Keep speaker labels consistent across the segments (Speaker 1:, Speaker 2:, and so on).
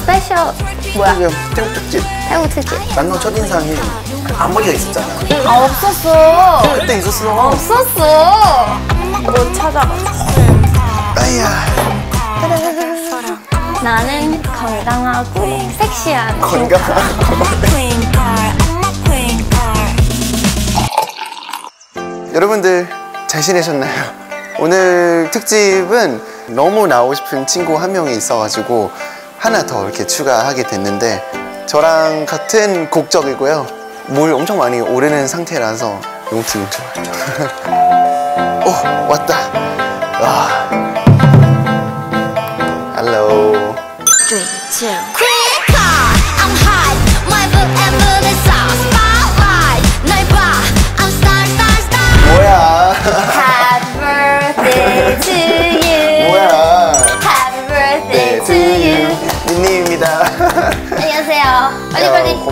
Speaker 1: 스페셜 뭐야?
Speaker 2: 지금 태국 특집
Speaker 1: 태국 특집.
Speaker 2: 만난 첫인상이 앞머리가 있었잖아
Speaker 1: 아 없었어.
Speaker 2: 그때 있었어
Speaker 1: 없었어. 뭐 찾아봐.
Speaker 2: 아야
Speaker 1: 나는 건강하고 섹시한
Speaker 2: 건강하고. 여러분들 잘 지내셨나요? 오늘 특집은 너무 나오고 싶은 친구 한 명이 있어가지고 하나 더 이렇게 추가하게 됐는데 저랑 같은 국적이고요. 물 엄청 많이 오르는 상태라서 기분 좋아요 오 왔다. 와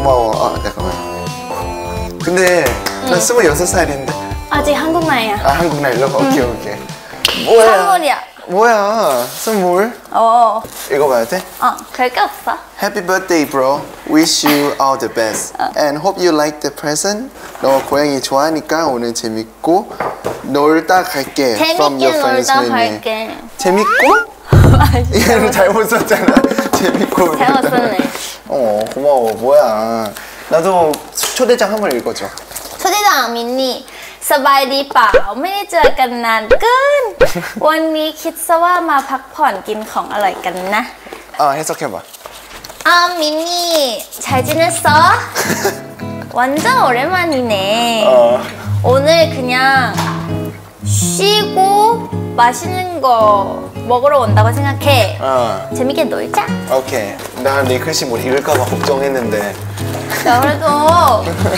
Speaker 2: 고마워 아 잠깐만 근데 나 26살인데
Speaker 1: 아직 한국 나이야.
Speaker 2: 아 한국 나이로? 오케이 오케이 뭐야
Speaker 1: 선물이야.
Speaker 2: 뭐야 선물
Speaker 1: 어.
Speaker 2: 읽어봐야 돼?
Speaker 1: 어, 별게 없어.
Speaker 2: Happy birthday bro Wish you all the best And hope you like the present 너 고양이 좋아하니까 오늘 재밌고 놀다 갈게 From
Speaker 1: 재밌게
Speaker 2: your friends
Speaker 1: 놀다
Speaker 2: with me.
Speaker 1: 갈게.
Speaker 2: 재밌고? 얘는 잘못 썼잖아 재밌고
Speaker 1: 잘못 썼네.
Speaker 2: 어 고마워 뭐야 나도 초대장 한번 읽어줘
Speaker 1: 초대장มินนี่สบายดีเปล่าไม่ได้เจอกันนานเกิน วันนี้คิดซะว่ามาพักผ่อนกินของอร่อยกันนะ
Speaker 2: 아 해석해봐
Speaker 1: 아 민니 잘 지냈어? 완전 오랜만이네.
Speaker 2: 어
Speaker 1: 오늘 그냥 쉬고 맛있는 거 먹으러 온다고 생각해.
Speaker 2: 어.
Speaker 1: 재밌게 놀자.
Speaker 2: 오케이 나네 글씨 못 읽을까봐 걱정했는데
Speaker 1: 야 그래도 컴퓨터로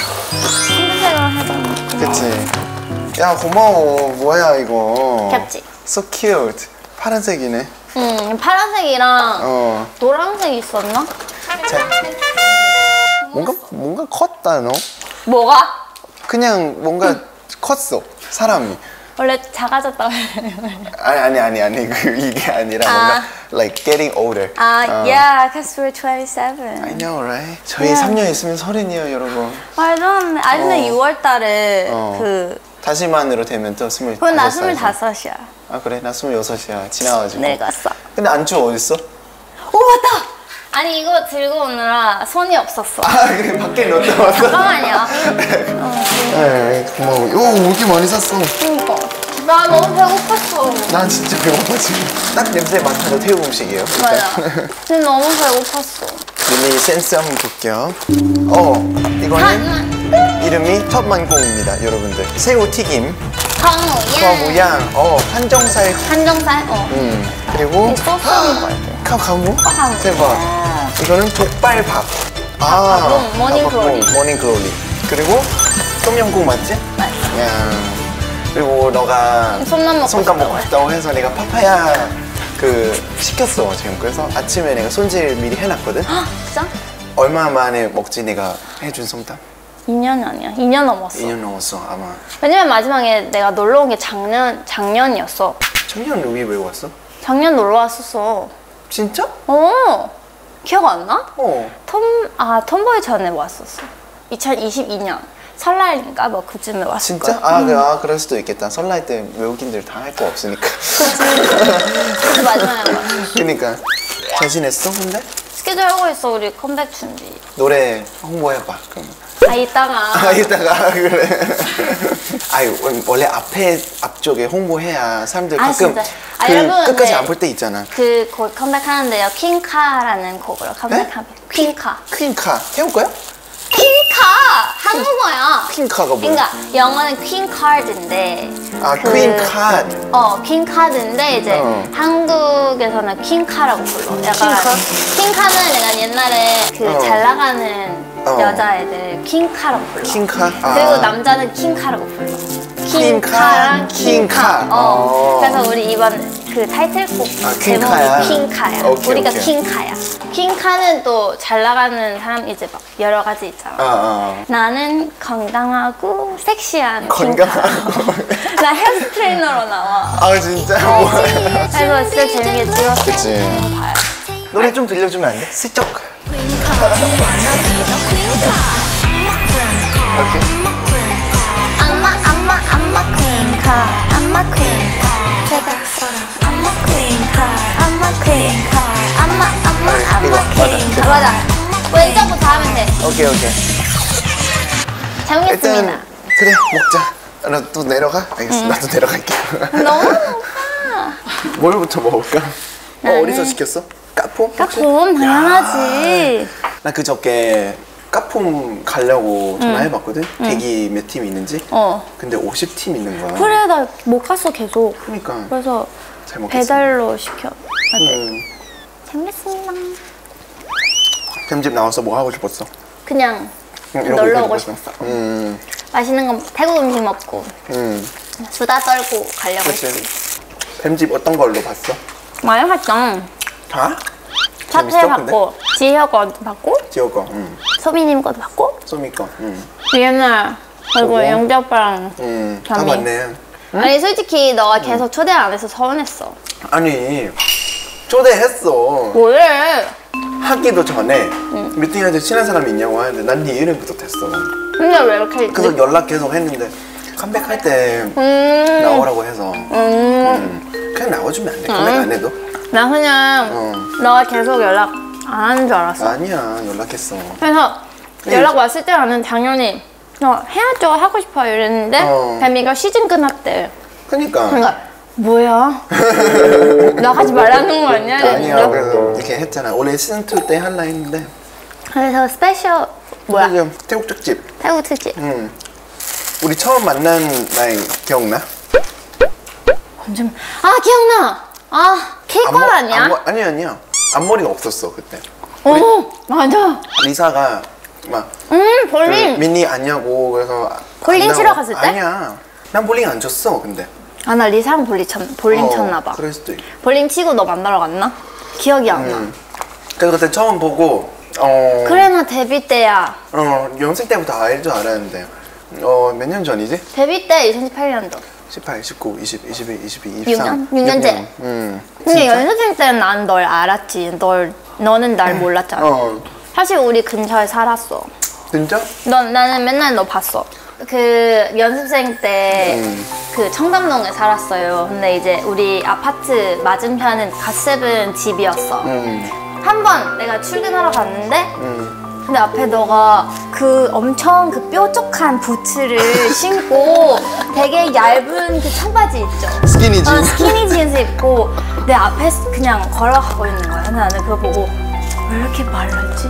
Speaker 1: 해봐.
Speaker 2: 그치 야 고마워 뭐야 이거
Speaker 1: 귀엽지?
Speaker 2: So cute 파란색이네
Speaker 1: 응 파란색이랑
Speaker 2: 어
Speaker 1: 노란색 있었나?
Speaker 2: 자, 뭔가 뭔가 컸다 너
Speaker 1: 뭐가?
Speaker 2: 그냥 뭔가 컸어 사람이
Speaker 1: 원래 작아졌다고
Speaker 2: 아니 아니 아니 아니 그 이게 아니라
Speaker 1: 아.
Speaker 2: 뭔가 like getting older
Speaker 1: 아,
Speaker 2: 어.
Speaker 1: yeah, cause we're 27.
Speaker 2: I know right 저희
Speaker 1: Yeah.
Speaker 2: 3년 있으면 서른이에요 여러분
Speaker 1: 말도 안 돼. 아니, 근데
Speaker 2: 어.
Speaker 1: 6월 달에
Speaker 2: 어.
Speaker 1: 그,
Speaker 2: 다시만으로 되면 또 스물
Speaker 1: 그건 나
Speaker 2: 다섯 살이지.
Speaker 1: 25이야.
Speaker 2: 아 그래 나 스물여섯이야 지나가지고
Speaker 1: 늙었어.
Speaker 2: 근데 안주 어딨어?
Speaker 1: 오, 맞다! 아니, 이거 들고 오느라 손이 없었어.
Speaker 2: 아 그래 밖에 넣었다 왔어
Speaker 1: 잠깐만요.
Speaker 2: 네 고마워 오 이렇게 많이 샀어
Speaker 1: 그니까. 나 너무 배고팠어.
Speaker 2: 난 진짜 배고파 지금 딱 냄새 맡아도 태국 음식이에요
Speaker 1: 맞아. 지금 너무 배고팠어.
Speaker 2: 미니 센스 한번 볼게요 어 이거는 이름이 텄만콩입니다 여러분들 새우 튀김. 과 모양 어 한정살
Speaker 1: 한정살? 어.
Speaker 2: 음 그리고
Speaker 1: 거 같아.
Speaker 2: 카카오
Speaker 1: 카카오.
Speaker 2: 대박 이거는 족발밥 아
Speaker 1: 밥은
Speaker 2: morning glory. Morning glory 그리고 똠양꿍 맞지?
Speaker 1: 맞아.
Speaker 2: 야 그리고 너가
Speaker 1: 솜땀 먹고
Speaker 2: 솜땀 먹고
Speaker 1: 싶다고
Speaker 2: 해서 내가 파파야 그 시켰어 지금 그래서 아침에 내가 손질 미리 해놨거든
Speaker 1: 헉, 진짜?
Speaker 2: 얼마 만에 먹지 내가 해준 솜땀?
Speaker 1: 2년 아니야. 2년 넘었어.
Speaker 2: 2년 넘었어 아마
Speaker 1: 왜냐면 마지막에 내가 놀러 온 게 작년, 작년이었어.
Speaker 2: 루비 왜 왔어?
Speaker 1: 작년 놀러 왔었어.
Speaker 2: 진짜?
Speaker 1: 어. 기억 안 나?
Speaker 2: 어
Speaker 1: 톰, 아, 톰보이 전에 왔었어. 2022년. 설날인가 뭐 그쯤에 왔을
Speaker 2: 진짜?
Speaker 1: 거야.
Speaker 2: 아, 그, 아 그럴 수도 있겠다 설날 때 외국인들 다 할 거 없으니까
Speaker 1: 마지막에 왔어.
Speaker 2: 그니까 잘 지냈어 근데?
Speaker 1: 스케줄 하고 있어, 우리 컴백 준비.
Speaker 2: 노래 홍보해봐 그럼
Speaker 1: 아, 이따가.
Speaker 2: 아 이따가 그래 아유 원래 앞에 앞쪽에 홍보해야 사람들
Speaker 1: 아,
Speaker 2: 가끔
Speaker 1: 진짜. 아,
Speaker 2: 그
Speaker 1: 여러분,
Speaker 2: 끝까지
Speaker 1: 네.
Speaker 2: 안 볼 때 있잖아
Speaker 1: 그곧 컴백하는데요. 퀸카라는 곡으로
Speaker 2: 네?
Speaker 1: 컴백하면. 퀸카.
Speaker 2: 퀸카 해올 거야?
Speaker 1: 퀸카! 한국어야.
Speaker 2: 퀸카가 뭐야?
Speaker 1: 그러니까 영어는 퀸 카드인데.
Speaker 2: 아
Speaker 1: 그-
Speaker 2: 퀸카
Speaker 1: 어, 퀸 카드인데 이제
Speaker 2: 어.
Speaker 1: 한국에서는 퀸 카라고 불러. 약간
Speaker 2: 퀸카?
Speaker 1: 퀸카는 내가 옛날에 그
Speaker 2: 어.
Speaker 1: 잘 나가는
Speaker 2: 어.
Speaker 1: 여자애들 퀸카라고 불러.
Speaker 2: 퀸카
Speaker 1: 그리고
Speaker 2: 아.
Speaker 1: 남자는 킹카라고 불러.
Speaker 2: 퀸카,
Speaker 1: 킹카랑
Speaker 2: 킹카.
Speaker 1: 킹카. 어.
Speaker 2: 어.
Speaker 1: 그래서 우리 이번 그 타이틀곡
Speaker 2: 아,
Speaker 1: 제목이
Speaker 2: 퀸카야.
Speaker 1: 퀸카야.
Speaker 2: 오케이,
Speaker 1: 우리가
Speaker 2: 오케이.
Speaker 1: 퀸카야. 퀸카는 또 잘 나가는 사람 이제 막 여러 가지 있잖아.
Speaker 2: 아, 아.
Speaker 1: 나는 건강하고 섹시한
Speaker 2: 건강하고.
Speaker 1: 나 헬스 트레이너로 나와.
Speaker 2: 아 진짜 뭐야
Speaker 1: 그래서 진짜 재밌게 찍었어.
Speaker 2: 그치. 노래 좀 들려주면 안 돼? 슬쩍.
Speaker 1: 엄마 엄마 엄마 퀸카 엄마 퀸카 제가 엄마 퀸카 엄마 퀸카 엄마 엄마
Speaker 2: 이거,
Speaker 1: 엄마. 퀸카 맞아 왼쪽부터 하면 돼
Speaker 2: 오케이 오케이.
Speaker 1: 잘
Speaker 2: 일단
Speaker 1: 먹겠습니다
Speaker 2: 그래 먹자. 나 또 내려가. 알겠어. 나도 내려갈게.
Speaker 1: 너무
Speaker 2: 뭘부터 먹을까? 어, 어디서 시켰어? 까폼?
Speaker 1: 까품 당연하지
Speaker 2: 나 그 저께 까폼 가려고 전화해봤거든. 대기 몇 팀 있는지.
Speaker 1: 어
Speaker 2: 근데 50팀 있는 거야.
Speaker 1: 그래 나 못 갔어 계속
Speaker 2: 그러니까
Speaker 1: 그래서. 배달로 시켜 네.
Speaker 2: 음,
Speaker 1: 잘 먹겠습니다
Speaker 2: 편집 나와서 뭐 하고 싶었어?
Speaker 1: 그냥 놀러 오고
Speaker 2: 싶었어? 음,
Speaker 1: 맛있는 거 태국 음식 먹고
Speaker 2: 음,
Speaker 1: 수다 떨고 가려고
Speaker 2: 그렇지.
Speaker 1: 했지
Speaker 2: 편집 어떤 걸로 봤어?
Speaker 1: 많이 봤죠
Speaker 2: 다?
Speaker 1: 사태
Speaker 2: 재밌어,
Speaker 1: 받고 지혜 거 받고
Speaker 2: 지호 거, 음,
Speaker 1: 소미님 것도 받고
Speaker 2: 소미 거, 음,
Speaker 1: 옛날 그리고
Speaker 2: 그거?
Speaker 1: 영재 오빠랑
Speaker 2: 음, 다
Speaker 1: 겸이.
Speaker 2: 봤네.
Speaker 1: 아니 솔직히 너가 계속 초대 안 해서 서운했어
Speaker 2: 아니 초대했어.
Speaker 1: 뭐래
Speaker 2: 하기도 전에 미팅할 때 친한 사람이 있냐고 하는데 난 네 이름부터 됐어.
Speaker 1: 근데 왜 이렇게
Speaker 2: 그래서
Speaker 1: 늦...
Speaker 2: 연락 계속 했는데 컴백할 때
Speaker 1: 음,
Speaker 2: 나오라고 해서
Speaker 1: 음,
Speaker 2: 음, 그냥 나와주면 안 돼. 컴백 안 해도?
Speaker 1: 나 그냥
Speaker 2: 어.
Speaker 1: 너가 계속 연락 안 하는 줄 알았어
Speaker 2: 아니야 연락했어.
Speaker 1: 그래서
Speaker 2: 네.
Speaker 1: 연락 왔을 때 나는 당연히 너 해야죠 하고 싶어요 이랬는데
Speaker 2: 어.
Speaker 1: 뱀이가 시즌 끝났대
Speaker 2: 그러니까
Speaker 1: 그러니까 뭐야 나가지 말라는 거 아니야?
Speaker 2: 아니야. 그래서 이렇게 했잖아. 원래 시즌 2때 할라 했는데
Speaker 1: 그래서 스페셜 뭐야
Speaker 2: 지금 태국 특집.
Speaker 1: 태국 특집
Speaker 2: 음. 우리 처음 만난 날 기억나?
Speaker 1: 언제 아 기억나 아
Speaker 2: 앞머-
Speaker 1: 아니야?
Speaker 2: 앞머- 아니야 아니야. 앞머리가 없었어 그때.
Speaker 1: 어 맞아
Speaker 2: 리사가 막음그
Speaker 1: 볼링
Speaker 2: 민니 아냐고 그래서
Speaker 1: 볼링
Speaker 2: 안
Speaker 1: 치러 갔을 때?
Speaker 2: 아니야. 난 볼링 안 쳤어 근데.
Speaker 1: 아 나 리상 볼링 쳤 볼링
Speaker 2: 어,
Speaker 1: 쳤나 봐
Speaker 2: 그럴 수도 있고.
Speaker 1: 볼링 치고 너 만나러 갔나? 기억이 안 나.
Speaker 2: 음. 그래서 그때 처음 보고 어,
Speaker 1: 그래 나 데뷔 때야.
Speaker 2: 어 연습 때부터 알줄 알았는데 어 몇 년 전이지?
Speaker 1: 데뷔 때 2018년도.
Speaker 2: 18, 19, 20, 21, 22, 23.
Speaker 1: 6년? 6년째.
Speaker 2: 음.
Speaker 1: 근데 연습생 때는 난 널 알았지. 널 너는 날 몰랐잖아.
Speaker 2: 어
Speaker 1: 사실 우리 근처에 살았어.
Speaker 2: 진짜?
Speaker 1: 넌 나는 맨날 너 봤어. 그 연습생 때
Speaker 2: 음.
Speaker 1: 그 청담동에 살았어요. 근데 이제 우리 아파트 맞은편은 갓세븐 집이었어.
Speaker 2: 음.
Speaker 1: 한번 내가 출근하러 갔는데
Speaker 2: 음.
Speaker 1: 근데 앞에 너가 그 엄청 그 뾰족한 부츠를 신고 되게 얇은 그 청바지 있죠.
Speaker 2: 스키니진.
Speaker 1: 어, 스키니 진스 입고 내 앞에 그냥 걸어가고 있는 거야. 근데 나는 그거 보고 왜 이렇게 말랐지?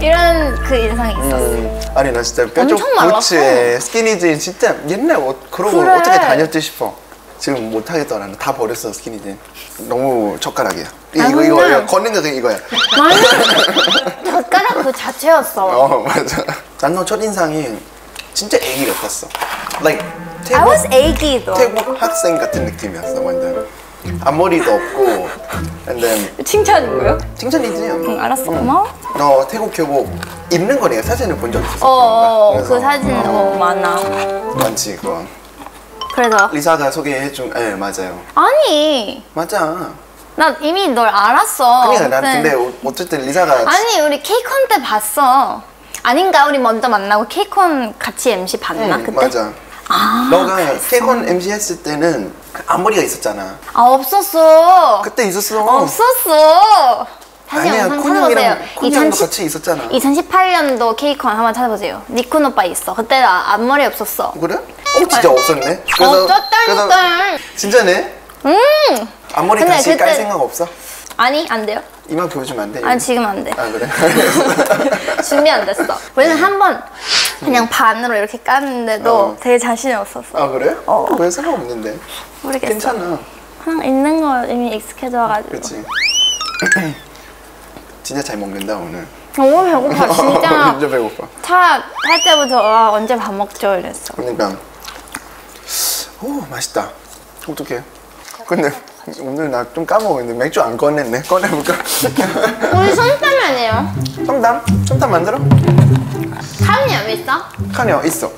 Speaker 1: 이런 그 인상이 있었어.
Speaker 2: 음. 아니 나 진짜 뾰족
Speaker 1: 엄청 말랐어.
Speaker 2: 부츠에 스키니진 진짜 옛날 옷 그러고
Speaker 1: 그래.
Speaker 2: 어떻게 다녔지 싶어. 지금 못 하겠더라. 다 버렸어 스키니진. 너무 젓가락이야. 이-
Speaker 1: 아,
Speaker 2: 이거 이거 이거 걷는 거 이거야.
Speaker 1: 나는 젓가락 그 자체였어.
Speaker 2: 어 맞아. 난너 첫 인상이 진짜 애기 같았어. Like
Speaker 1: I
Speaker 2: 태국,
Speaker 1: was 애기 너.
Speaker 2: 태국 학생 같은 느낌이었어 완전. 앞머리도 없고 and then
Speaker 1: 칭찬이고요?
Speaker 2: 칭찬이지.
Speaker 1: 응, 알았어. 고마워.
Speaker 2: 너 태국 교복 입는 거 내가 사진을 본 적 있었어.
Speaker 1: 어, 어, 어, 그 사진 어, 많아.
Speaker 2: 많지 그거.
Speaker 1: 그래서
Speaker 2: 리사가 소개해준, 예 맞아요.
Speaker 1: 아니
Speaker 2: 맞아.
Speaker 1: 나 이미 널 알았어.
Speaker 2: 그러니까 난
Speaker 1: 근데-
Speaker 2: 근데 어- 어쨌든 리사가
Speaker 1: 아니 우리 케이콘 때 봤어. 아닌가 우리 먼저 만나고 케이콘 같이 MC 봤나
Speaker 2: 응,
Speaker 1: 그때?
Speaker 2: 맞아.
Speaker 1: 아,
Speaker 2: 너가 케이콘 MC 했을 때는 앞머리가 있었잖아.
Speaker 1: 아 없었어.
Speaker 2: 그때 있었어.
Speaker 1: 없었어. 다시
Speaker 2: 아니야
Speaker 1: 영상
Speaker 2: 쿤
Speaker 1: 찾아보세요.
Speaker 2: 형이랑 쿤 형도 같이 있었잖아.
Speaker 1: 2018년도 케이콘 한번 찾아보세요. 니쿤 오빠 있어. 그때 나 앞머리 없었어.
Speaker 2: 그래? 어 진짜 없었네.
Speaker 1: 없었다니까.
Speaker 2: 진짜네.
Speaker 1: 음.
Speaker 2: 앞머리 다시
Speaker 1: 그때-
Speaker 2: 깔 생각 없어?
Speaker 1: 아니 안 돼요.
Speaker 2: 이만 보여주면 안 돼?
Speaker 1: 아니 지금 안 돼.
Speaker 2: 아 그래?
Speaker 1: 준비 안 됐어. 왜냐면 한번 그냥 반으로 이렇게 깠는데도
Speaker 2: 어.
Speaker 1: 되게 자신이 없었어.
Speaker 2: 아 그래?
Speaker 1: 어.
Speaker 2: 왜 상관 없는데?
Speaker 1: 모르겠어.
Speaker 2: 괜찮아.
Speaker 1: 그냥 있는 거 이미 익숙해져가지고.
Speaker 2: 그렇지. 진짜 잘 먹는다 오늘.
Speaker 1: 너무 배고파 진짜.
Speaker 2: 진짜 배고파.
Speaker 1: 차 탈 때부터 아, 언제 밥 먹죠 이랬어.
Speaker 2: 그러니까 오 맛있다. 어떡해. 근데 오늘 나 좀 까먹었는데 맥주 안 꺼냈네. 꺼내볼까?
Speaker 1: 우리 손땀면이에요.
Speaker 2: 솜담? 솜담 만들어?
Speaker 1: 카운이 안 있어?
Speaker 2: 카니어 있어.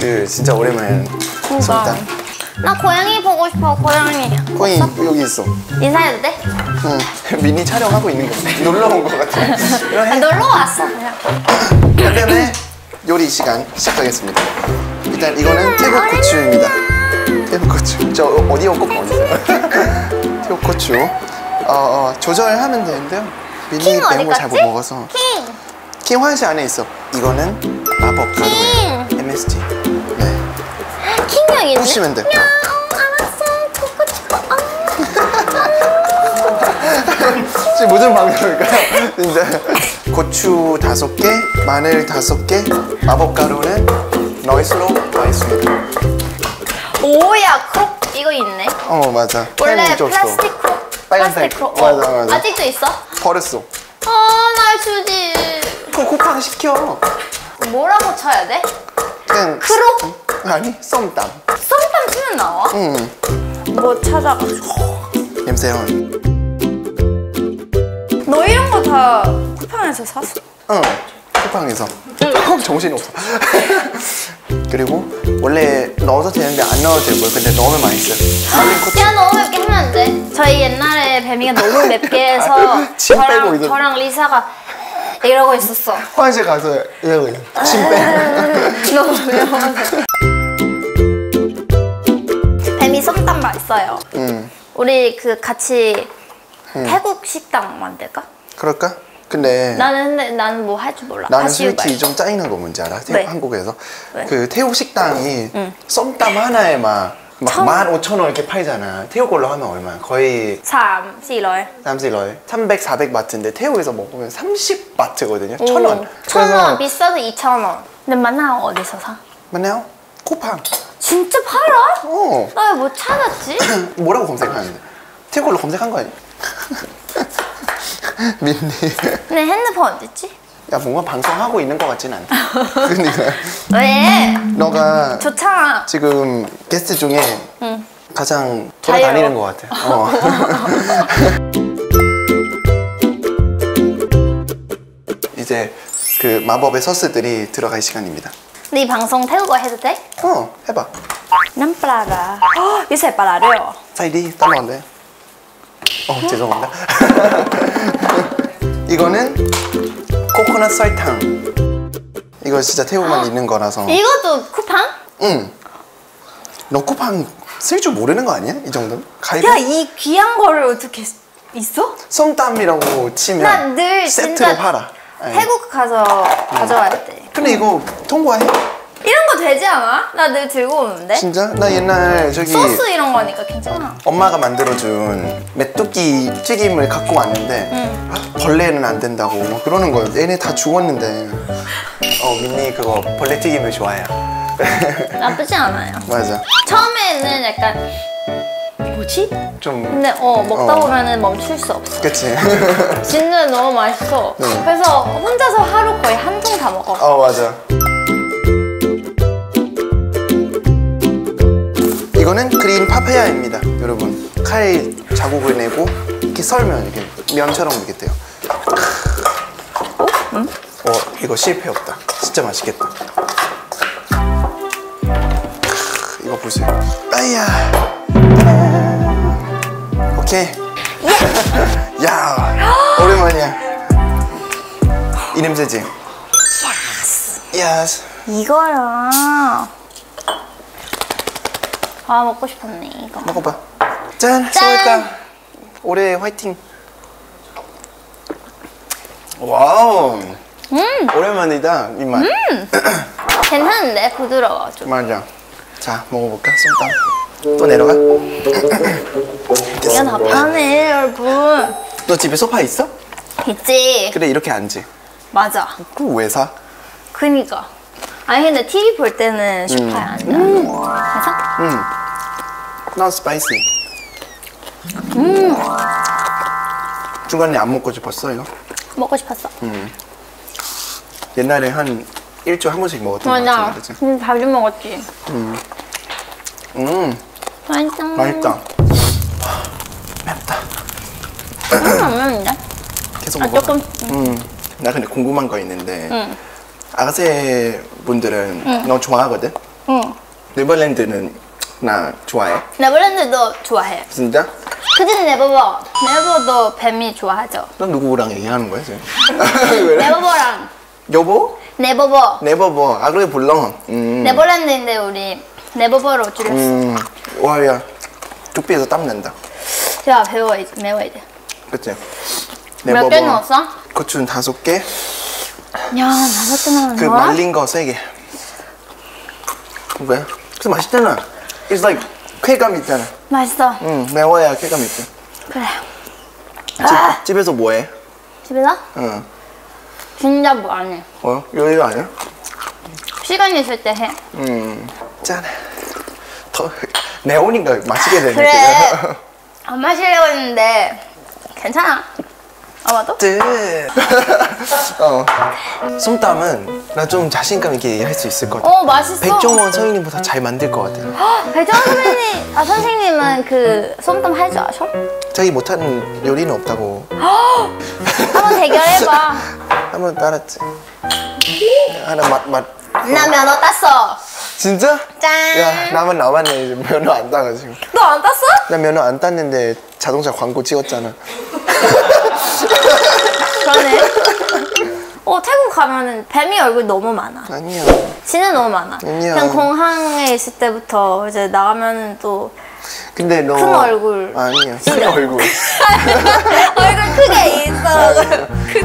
Speaker 2: 그 진짜 오랜만에 솜담.
Speaker 1: 나 고양이 보고 싶어 고양이
Speaker 2: 코인 여기 있어.
Speaker 1: 인사해도 돼?
Speaker 2: 응. 미니 촬영하고 있는 거. 놀러 온 거 같아.
Speaker 1: 아, 놀러 왔어 그냥
Speaker 2: 그다음에 요리 시간 시작하겠습니다. 일단 이거는 태국 고추입니다. 태국 고추. 저 오디오 꼭 넣어주세요. 태국 고추. 어, 어, 조절하면 되는데요. 미니
Speaker 1: 킹 어디
Speaker 2: 매운 거잘못
Speaker 1: 갔지?
Speaker 2: 먹어서.
Speaker 1: 킹
Speaker 2: 킹 화장실 안에 있어. 이거는 마법 가루예요. MSG. 네.
Speaker 1: 킹 여기 있네
Speaker 2: 푸시면 돼.
Speaker 1: 야, 어, 알았어 보고 싶어 어.
Speaker 2: 지금 무슨 방송일까요? 진짜 고추 다섯 개, 마늘 다섯 개, 마법 가루는 너이스로 넣었습니다.
Speaker 1: 오야 ครก 이거 있네
Speaker 2: 어 맞아.
Speaker 1: 원래. 플라스틱 크롭
Speaker 2: 빨간색.
Speaker 1: 플라스틱 크롭
Speaker 2: 맞아, 맞아.
Speaker 1: 아직도 있어?
Speaker 2: 버렸어.
Speaker 1: 어 날 주지
Speaker 2: 그거 쿠팡 시켜.
Speaker 1: 뭐라고 쳐야 돼?
Speaker 2: 그냥
Speaker 1: ครก?
Speaker 2: 아니 쏨땀.
Speaker 1: 쏨땀 치면 나와?
Speaker 2: 응.
Speaker 1: 뭐 찾아가지고
Speaker 2: 냄새요.
Speaker 1: 너 이런 거 다 쿠팡에서 샀어?
Speaker 2: 응. 쿠팡에서. 정신이 없어. 그리고 원래 넣어도 되는데 안 넣어도 되고 근데 넣으면 맛있어요. 고추.
Speaker 1: 야 너무 맵게 하면 안 돼. 저희 옛날에 뱀이가 너무 맵게 해서
Speaker 2: 침 빼고
Speaker 1: 저랑, 저랑 리사가 이러고 있었어.
Speaker 2: 화장실 가서 이러고 있는. 침 빼.
Speaker 1: 너무 매워서. 뱀이 썸땀 맛있어요.
Speaker 2: 응.
Speaker 1: 우리 그 같이 태국 식당 만들까?
Speaker 2: 그럴까? 근데
Speaker 1: 나는 근데 나는 뭐 할 줄 몰라.
Speaker 2: 나는 솔직히
Speaker 1: 말.
Speaker 2: 좀 짜증난 거 뭔지 알아? 태국
Speaker 1: 왜?
Speaker 2: 한국에서
Speaker 1: 왜?
Speaker 2: 그 태국 식당이 썸땀 하나에 막
Speaker 1: 천-
Speaker 2: 막 15,000원 이렇게 팔잖아. 태국 걸로 하면 얼마야? 거의
Speaker 1: 3, 400.
Speaker 2: 30월 300, 400 바트인데 태국에서 먹으면 30 바트거든요.
Speaker 1: 오,
Speaker 2: 1,000원.
Speaker 1: 천 원, 비싸도 2천 원. 근데 만나 어디서 사?
Speaker 2: 맞나요? 쿠팡.
Speaker 1: 진짜 팔아?
Speaker 2: 어.
Speaker 1: 나왜못 찾았지?
Speaker 2: 뭐라고 검색하는데? 태국 걸로 검색한 거 아니야? 민니.
Speaker 1: 내 핸드폰 어딨지?
Speaker 2: 야 뭔가 방송하고 있는 것 같진 않다. 그러니까
Speaker 1: 왜?
Speaker 2: 너가
Speaker 1: 좋잖아.
Speaker 2: 지금 게스트 중에 가장
Speaker 1: 자유로워.
Speaker 2: 돌아다니는 것 같아. 어. 이제 그 마법의 서스들이 들어갈 시간입니다.
Speaker 1: 근데 이 방송 태국어 해도 돼?
Speaker 2: 어, 해봐.
Speaker 1: 남플라라. 요새 빨라요.
Speaker 2: 사이디 따라온대. 어, 죄송합니다. 이거는 코코넛 설탕. 이거 진짜 태국만 있는 거라서.
Speaker 1: 이것도 쿠팡?
Speaker 2: 응. 너 쿠팡 쓸 줄 모르는 거 아니야? 이 정도는? 가입?
Speaker 1: 야, 이 귀한 거를 어떻게 쓰- 있어?
Speaker 2: 썸땀이라고 치면 세트로 팔아. 예.
Speaker 1: 태국 가서 가져와야 돼.
Speaker 2: 근데 이거 통과해?
Speaker 1: 이런 거 되지 않아? 나 늘 들고 오는데?
Speaker 2: 진짜? 나 옛날 저기
Speaker 1: 소스 이런 거니까 괜찮아.
Speaker 2: 엄마가 만들어준 메뚜기 튀김을 갖고 왔는데 벌레는 안 된다고 막 그러는 거예요. 얘네 다 죽었는데. 어 민니 그거 벌레 튀김을 좋아해요.
Speaker 1: 나쁘지 않아요.
Speaker 2: 맞아.
Speaker 1: 처음에는 약간 뭐지?
Speaker 2: 좀
Speaker 1: 근데 어 먹다
Speaker 2: 어.
Speaker 1: 보면은 멈출 수 없어.
Speaker 2: 그치.
Speaker 1: 진짜 너무 맛있어.
Speaker 2: 네.
Speaker 1: 그래서 혼자서 하루 거의 한 통 다 먹어.
Speaker 2: 어 맞아. 이거는 그린 파파야입니다, 여러분. 칼 자국을 내고 이렇게 썰면 이렇게 면처럼 이렇게 돼요. 어, 이거 실패 없다. 진짜 맛있겠다. 이거 보세요. 아야. 오케이. 야, 오랜만이야. 이 냄새지? Yes.
Speaker 1: 이거야. 아 먹고 싶었네 이거.
Speaker 2: 먹어봐. 짠,
Speaker 1: 짠.
Speaker 2: 쏠까? 올해 화이팅. Wow.
Speaker 1: 음
Speaker 2: 오랜만이다 이 맛.
Speaker 1: 괜찮은데 부드러워 좀.
Speaker 2: 맞아. 자 먹어볼까? 솜땀. 또 내려가?
Speaker 1: 이거 다 파네 여러분.
Speaker 2: 너 집에 소파 있어?
Speaker 1: 있지.
Speaker 2: 그래 이렇게 앉지.
Speaker 1: 맞아.
Speaker 2: 그거 왜 사?
Speaker 1: 그니까. 아니 근데 TV 볼 때는 소파에 앉아. 그래서
Speaker 2: 음. Not spicy. 중간에 안 먹고 싶었어 이거?
Speaker 1: 먹고 싶었어.
Speaker 2: 옛날에 한 일주일에 한 번씩 먹었던 거
Speaker 1: 맞아.
Speaker 2: 같은데, 그치?
Speaker 1: 근데 자주 먹었지.
Speaker 2: 음,
Speaker 1: 맛있다.
Speaker 2: 맛있다. 맵다.
Speaker 1: 음, 안 매운데?
Speaker 2: 계속
Speaker 1: 아
Speaker 2: 먹어.
Speaker 1: 조금.
Speaker 2: 음, 나 근데 궁금한 거 있는데
Speaker 1: 응.
Speaker 2: 아가새 분들은 너무 좋아하거든.
Speaker 1: 응.
Speaker 2: 네덜란드는 나 좋아해.
Speaker 1: 네버랜드도 좋아해.
Speaker 2: 진짜?
Speaker 1: 그진 네버버. 네버도 뱀이 좋아하죠.
Speaker 2: 넌 누구랑 얘기하는 거야 지금? 왜?
Speaker 1: 네버버랑
Speaker 2: 여보?
Speaker 1: 네버버.
Speaker 2: 네버버. 아 그렇게 불러. 음.
Speaker 1: 네버랜드인데 우리 네버버로 줄였어.
Speaker 2: 음. 와야 두피에서 땀 난다.
Speaker 1: 야 배워야지 매워야 돼.
Speaker 2: 그치?
Speaker 1: 몇개 넣었어?
Speaker 2: 고추는 다섯 개.
Speaker 1: 야 다섯 개 넣었나?
Speaker 2: 그 말린 거 세 개. 왜? 그래서 맛있잖아. It's like 쾌감 있잖아.
Speaker 1: 맛있어.
Speaker 2: 응, 매워야 쾌감 있지.
Speaker 1: 그래.
Speaker 2: 집,
Speaker 1: 아.
Speaker 2: 집에서 뭐 해?
Speaker 1: 집에서
Speaker 2: 응.
Speaker 1: 진짜 뭐 안 해.
Speaker 2: 어? 요리 아니야?
Speaker 1: 시간 있을 때 해.
Speaker 2: 음. 짠. 더 매우니까 마시게 되네.
Speaker 1: 그래. 안 마시려고 했는데 괜찮아. 아마도?
Speaker 2: 뜨. 어. 솜땀은 나 좀 자신감 있게 할 수 있을 것 같아.
Speaker 1: 어 맛있어.
Speaker 2: 백종원 선생님보다 잘 만들 것 같아.
Speaker 1: 배정 선생님, 아 선생님은 그 솜땀 할 줄 아셔?
Speaker 2: 자기 못하는 요리는 없다고.
Speaker 1: 한번 대결해봐.
Speaker 2: 한번 따랐지. 하나 맛 맛.
Speaker 1: 나 면허 땄어.
Speaker 2: 진짜?
Speaker 1: 짠.
Speaker 2: 야 나만 남았네 이제 면허 안 따가지고.
Speaker 1: 너 안 땄어?
Speaker 2: 나 면허 안 땄는데 자동차 광고 찍었잖아.
Speaker 1: 그러네. 어 태국 가면은 뱀이 얼굴 너무 많아.
Speaker 2: 아니야.
Speaker 1: 진짜 너무 많아.
Speaker 2: 아니야.
Speaker 1: 그냥 공항에 있을 때부터 이제 나가면은 또
Speaker 2: 근데 너
Speaker 1: 큰 얼굴.
Speaker 2: 아니야. 큰 얼굴.
Speaker 1: 얼굴 크게 있어.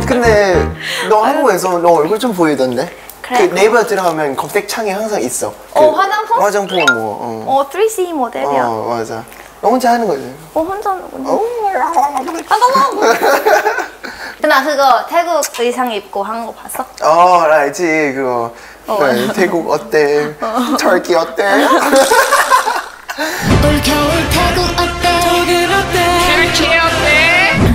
Speaker 2: 근데 너 한국에서 너 얼굴 좀 보이던데?
Speaker 1: 그래?
Speaker 2: 그 네이버 들어가면 검색창에 항상 있어.
Speaker 1: 어,
Speaker 2: 그
Speaker 1: 화장품?
Speaker 2: 화장품 뭐. 어.
Speaker 1: 어 3C 모델이야. 어,
Speaker 2: 어 맞아. 너 혼자 하는 거지.
Speaker 1: 혼자.
Speaker 2: 어?
Speaker 1: 아 너무. 근데 나 그거 태국 의상 입고 한 거 봤어?
Speaker 2: 어, 나 알지 그거.
Speaker 1: 어.
Speaker 2: 네, 태국 어때? 터키 어때?
Speaker 3: 올겨울 태국 어때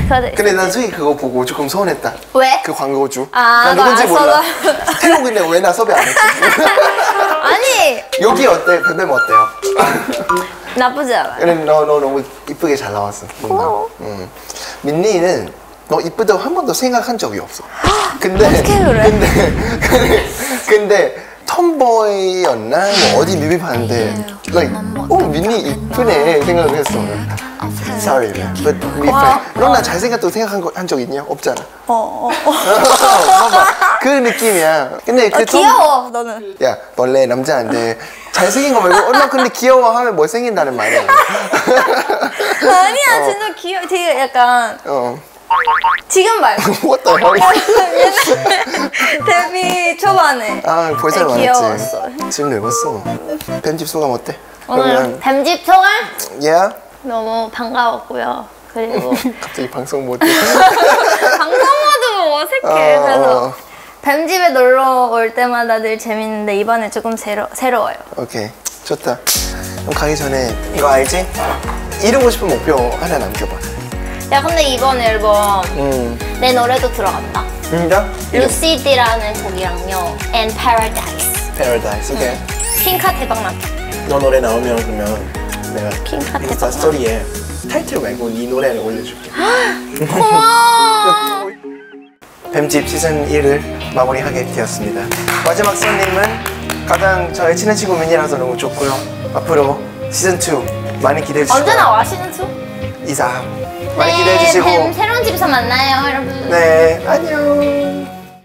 Speaker 1: 그래.
Speaker 2: 근데 난 솔직히 그거 보고 조금 서운했다.
Speaker 1: 왜?
Speaker 2: 그 광고주.
Speaker 1: 아,
Speaker 2: 난 누군지
Speaker 1: 나
Speaker 2: 몰라.
Speaker 1: 써-
Speaker 2: 태국인데 왜 나 섭외 안 했지?
Speaker 1: 아니
Speaker 2: 여기 어때? 근데 뭐 어때요?
Speaker 1: 나쁘지 않아.
Speaker 2: 그래 너, 너 너무 이쁘게 잘 나왔어. 뭔가.
Speaker 1: 어.
Speaker 2: 응. 민니는 너 이쁘다고 한 번도 생각한 적이 없어. 근데
Speaker 1: 어떻게 그래?
Speaker 2: 근데 근데, 근데 톰보이였나 뭐 어디 뮤비 봤는데 like 어 민니 이쁘네 생각을 했어. Sorry but we
Speaker 1: 와.
Speaker 2: friend. 너나 잘생겼다고 생각한 거, 한 적 있냐? 없잖아.
Speaker 1: 어, 어, 어.
Speaker 2: 봐봐 그 느낌이야. 근데 그
Speaker 1: 아, 귀여워 너는.
Speaker 2: 야 원래 남자인데 잘생긴 거 말고 얼마 근데 귀여워하면 못생긴다는 말이야.
Speaker 1: 아니야 진짜 귀여워. 되게 약간
Speaker 2: 어.
Speaker 1: 지금 말고
Speaker 2: What the hell?
Speaker 1: 데뷔 초반에.
Speaker 2: 아 벌써 많았지.
Speaker 1: 귀여웠어.
Speaker 2: 지금 늙었어. 편집 소감 어때?
Speaker 1: 오늘 뱀집 소감
Speaker 2: 야
Speaker 1: 너무 반가웠고요. 그리고
Speaker 2: 갑자기 방송 모드.
Speaker 1: 방송 모드 어색해.
Speaker 2: 어,
Speaker 1: 그래서
Speaker 2: 어.
Speaker 1: 뱀집에 놀러 올 때마다 늘 재밌는데 이번에 조금 새로, 새로워요.
Speaker 2: 오케이 좋다. 그럼 가기 전에 이거 알지? 이루고 싶은 목표 하나 남겨봐.
Speaker 1: 야 근데 이번 앨범
Speaker 2: 음.
Speaker 1: 내 노래도 들어간다.
Speaker 2: 진짜?
Speaker 1: 루시디라는 곡이랑요. And Paradise.
Speaker 2: Paradise. 오케이.
Speaker 1: 핑카 대박 났다.
Speaker 2: 너 노래 나오면 그러면 내가
Speaker 1: 핑카
Speaker 2: 인스타
Speaker 1: 대박.
Speaker 2: 스토리에 타이틀 말고 네 노래를 올려줄게.
Speaker 1: 고마워.
Speaker 2: 뱀집 시즌 1을 마무리하게 되었습니다. 마지막 손님은 가장 저의 친한 친구 민이라서 너무 좋고요. 앞으로 시즌 2 많이 기대해 주시고
Speaker 1: 언제 나 와 시즌 2?
Speaker 2: 이사 많이 기대해 주시고
Speaker 1: 뱀 새로운 집에서 만나요 여러분.
Speaker 2: 네 안녕.